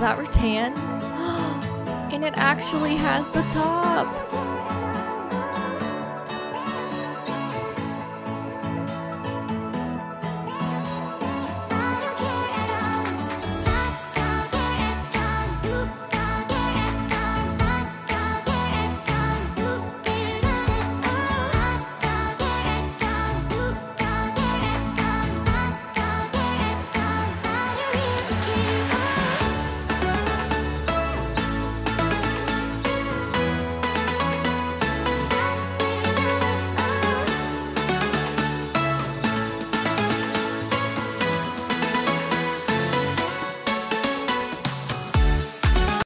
That rattan? and it actually has the top.